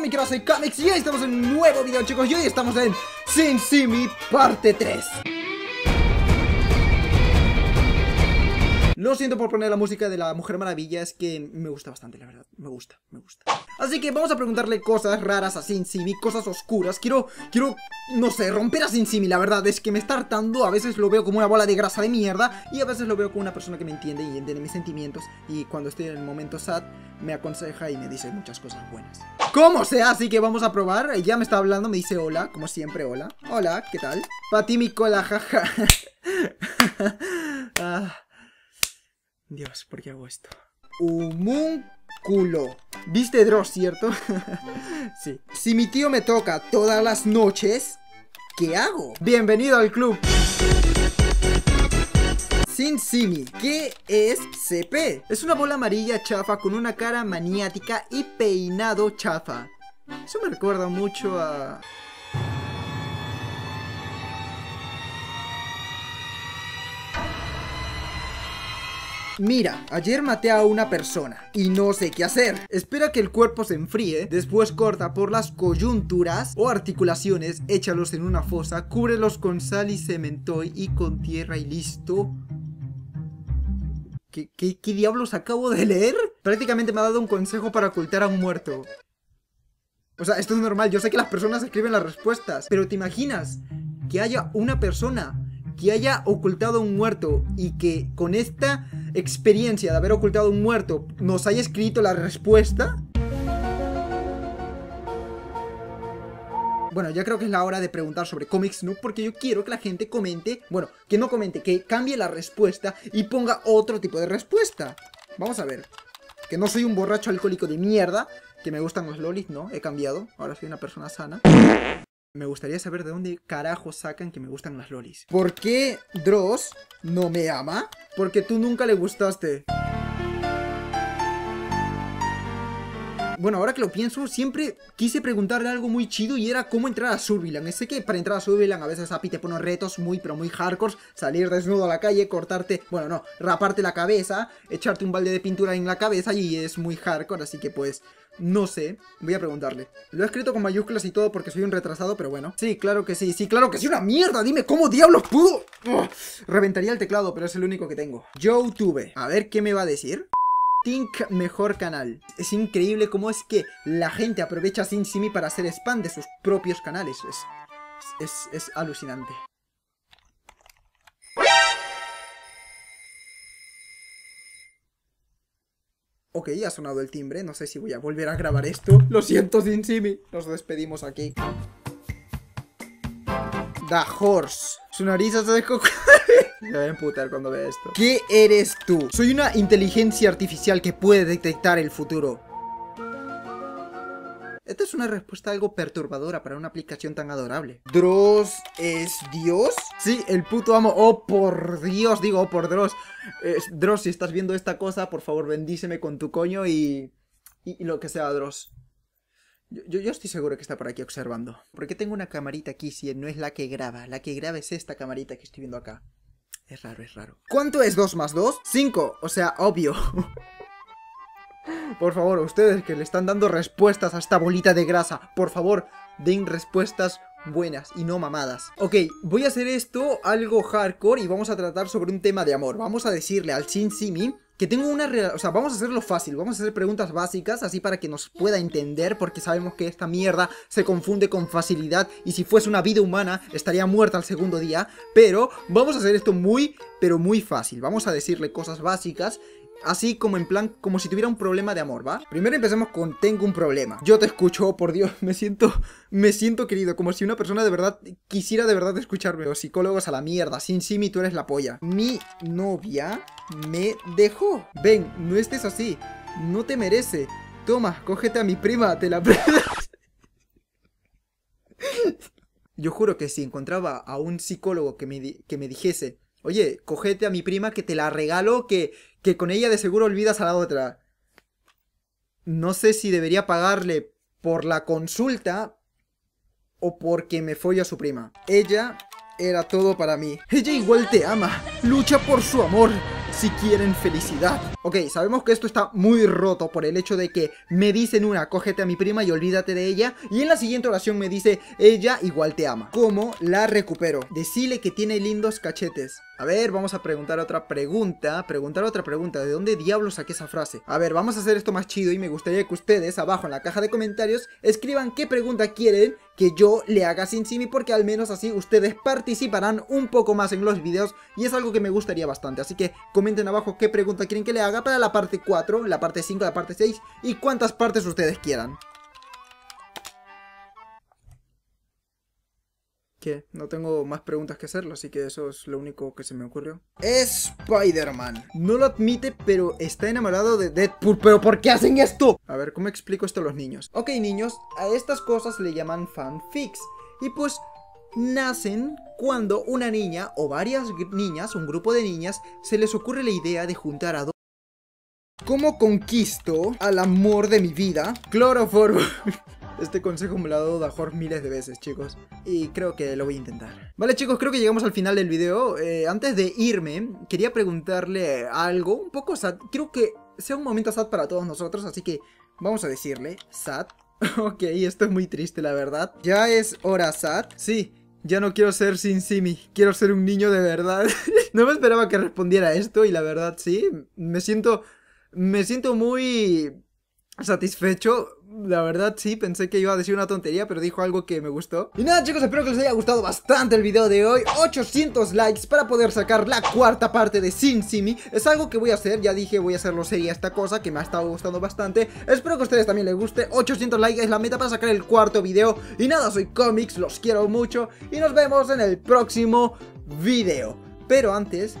mi soy Comics y hoy estamos en un nuevo video chicos Y hoy estamos en Sin Simi parte 3 Lo siento por poner la música de la Mujer Maravilla, es que me gusta bastante, la verdad. Me gusta, me gusta. Así que vamos a preguntarle cosas raras a Sin Simi, cosas oscuras. Quiero, quiero, no sé, romper a Sin Simi, la verdad. Es que me está hartando. A veces lo veo como una bola de grasa de mierda. Y a veces lo veo como una persona que me entiende y entiende mis sentimientos. Y cuando estoy en el momento sad, me aconseja y me dice muchas cosas buenas. Como sea, así que vamos a probar. Ya me está hablando, me dice hola, como siempre, hola. Hola, ¿qué tal? Para ti mi cola, jaja. ah. Dios, ¿por qué hago esto? Humúnculo. ¿Viste Dross, cierto? sí. Si mi tío me toca todas las noches, ¿qué hago? Bienvenido al club. Sin Simi, ¿qué es CP? Es una bola amarilla chafa con una cara maniática y peinado chafa. Eso me recuerda mucho a... Mira, ayer maté a una persona y no sé qué hacer. Espera que el cuerpo se enfríe, después corta por las coyunturas o articulaciones, échalos en una fosa, cúbrelos con sal y cemento y con tierra y listo. ¿Qué, qué, diablos acabo de leer? Prácticamente me ha dado un consejo para ocultar a un muerto. O sea, esto es normal, yo sé que las personas escriben las respuestas, pero ¿te imaginas que haya una persona que haya ocultado un muerto y que con esta experiencia de haber ocultado un muerto nos haya escrito la respuesta? Bueno, ya creo que es la hora de preguntar sobre Comics Noob porque yo quiero que la gente comente, bueno, que no comente, que cambie la respuesta y ponga otro tipo de respuesta. Vamos a ver. Que no soy un borracho alcohólico de mierda, que me gustan los lolis, no, he cambiado, ahora soy una persona sana. Me gustaría saber de dónde carajo sacan que me gustan las lolis. ¿Por qué Dross no me ama? Porque tú nunca le gustaste. Bueno, ahora que lo pienso, siempre quise preguntarle algo muy chido y era cómo entrar a Surveillant. Sé que para entrar a Surveillant a veces API te pone retos muy, pero muy hardcore. Salir desnudo a la calle, cortarte, bueno, no, raparte la cabeza, echarte un balde de pintura en la cabeza y es muy hardcore, así que pues no sé, voy a preguntarle. Lo he escrito con mayúsculas y todo porque soy un retrasado, pero bueno. Sí, claro que sí, sí, claro que sí, una mierda. Dime cómo diablos pudo. reventaría el teclado, pero es el único que tengo. YouTube. A ver qué me va a decir. Think mejor canal. Es increíble cómo es que la gente aprovecha Sin Simi para hacer spam de sus propios canales. Es, es, es alucinante. Ok, ha sonado el timbre, no sé si voy a volver a grabar esto. Lo siento, Sin Simi. Nos despedimos aquí. The Horse. Su nariz se dejó... Me voy a emputar cuando vea esto. ¿Qué eres tú? Soy una inteligencia artificial que puede detectar el futuro. Esta es una respuesta algo perturbadora para una aplicación tan adorable. ¿Dross es Dios? Sí, el puto amo. Oh, por Dios, digo, oh, por Dross. Dross, si estás viendo esta cosa, por favor, bendíceme con tu coño y... Y, lo que sea, Dross. Yo, yo, estoy seguro que está por aquí observando. ¿Por qué tengo una camarita aquí si no es la que graba? La que graba es esta camarita que estoy viendo acá. Es raro, es raro. ¿Cuánto es 2 más 2? 5. O sea, obvio. Por favor, ustedes que le están dando respuestas a esta bolita de grasa, por favor, den respuestas buenas y no mamadas. Ok, voy a hacer esto algo hardcore y vamos a tratar sobre un tema de amor. Vamos a decirle al Shin Simi que tengo una... O sea, vamos a hacerlo fácil, vamos a hacer preguntas básicas así para que nos pueda entender porque sabemos que esta mierda se confunde con facilidad y si fuese una vida humana estaría muerta al segundo día, pero vamos a hacer esto muy, pero muy fácil. Vamos a decirle cosas básicas Así como en plan, como si tuviera un problema de amor, ¿va? Primero empecemos con tengo un problema. Yo te escucho, oh, por Dios, me siento, me siento querido, como si una persona de verdad quisiera de verdad escucharme. Los psicólogos a la mierda, sin Simi tú eres la polla. Mi novia me dejó. Ven, no estés así, no te merece. Toma, cógete a mi prima, te la Yo juro que si encontraba a un psicólogo que me, que me dijese Oye, cogete a mi prima que te la regalo, que, que con ella de seguro olvidas a la otra. No sé si debería pagarle por la consulta o porque me follo a su prima. Ella era todo para mí. Ella igual te ama. Lucha por su amor. Si quieren felicidad. Ok, sabemos que esto está muy roto por el hecho de que me dicen una, cógete a mi prima y olvídate de ella. Y en la siguiente oración me dice, ella igual te ama. ¿Cómo la recupero? Decile que tiene lindos cachetes. A ver, vamos a preguntar otra pregunta. Preguntar otra pregunta. ¿De dónde diablos saqué esa frase? A ver, vamos a hacer esto más chido y me gustaría que ustedes abajo en la caja de comentarios escriban qué pregunta quieren que yo le haga sin Simi porque al menos así ustedes participarán un poco más en los videos y es algo que me gustaría bastante. Así que comenten abajo qué pregunta quieren que le haga para la parte 4, la parte 5, la parte 6 y cuántas partes ustedes quieran. ¿Qué? No tengo más preguntas que hacerlo, así que eso es lo único que se me ocurrió. Spider-Man. No lo admite, pero está enamorado de Deadpool. ¿Pero por qué hacen esto? A ver, ¿cómo explico esto a los niños? Ok, niños, a estas cosas le llaman fanfics. Y pues nacen cuando una niña o varias niñas, un grupo de niñas, se les ocurre la idea de juntar a dos. ¿Cómo conquisto al amor de mi vida? Cloroformo. Este consejo me lo ha dado Dajor miles de veces, chicos. Y creo que lo voy a intentar. Vale, chicos, creo que llegamos al final del video. Eh, antes de irme, quería preguntarle algo un poco sad. Creo que sea un momento sad para todos nosotros, así que vamos a decirle sad. ok, esto es muy triste, la verdad. Ya es hora sad. Sí, ya no quiero ser sin Simi, quiero ser un niño de verdad. no me esperaba que respondiera esto y la verdad sí, me siento me siento muy satisfecho la verdad sí, pensé que iba a decir una tontería, pero dijo algo que me gustó. Y nada chicos, espero que les haya gustado bastante el video de hoy. 800 likes para poder sacar la cuarta parte de Sin Simi. Es algo que voy a hacer, ya dije voy a hacerlo seria esta cosa, que me ha estado gustando bastante. Espero que a ustedes también les guste. 800 likes es la meta para sacar el cuarto video. Y nada, soy Comics, los quiero mucho. Y nos vemos en el próximo video. Pero antes,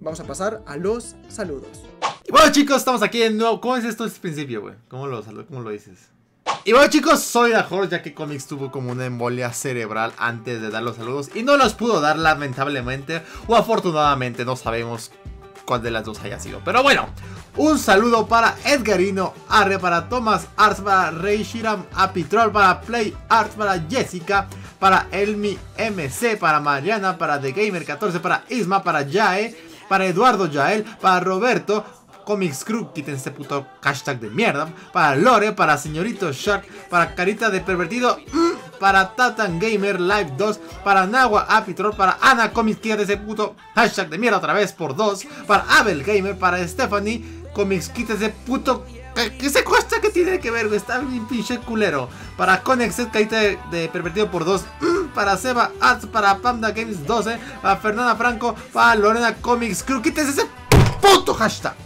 vamos a pasar a los saludos. Y bueno chicos, estamos aquí en nuevo. ¿Cómo es esto al principio, güey? ¿Cómo lo, ¿Cómo lo dices? Y bueno chicos, soy Dajor, ya que Comics tuvo como una embolia cerebral antes de dar los saludos y no los pudo dar lamentablemente o afortunadamente, no sabemos cuál de las dos haya sido. Pero bueno, un saludo para Edgarino, Arre para Thomas, Arts para Rey Shiram, Apitrol para Play, Arts para Jessica, para Elmi MC, para Mariana, para The Gamer 14, para Isma, para Jae, para Eduardo Yael, para Roberto, Comics Crew, quítense puto hashtag de mierda. Para Lore, para Señorito Shark, para Carita de Pervertido, mm, para Tatan Gamer Live 2, para Nagua Apitrol, para Ana Comics, quítate puto hashtag de mierda otra vez por dos. Para Abel Gamer, para Stephanie Comics, quítate ese puto ¿Qué se cuesta que tiene que ver, Está bien pinche culero. Para Conexet, carita de, pervertido por dos. Mm, para Seba Ads, para Panda Games 12. Para Fernanda Franco, para Lorena Comics Crew. Quítese ese puto hashtag.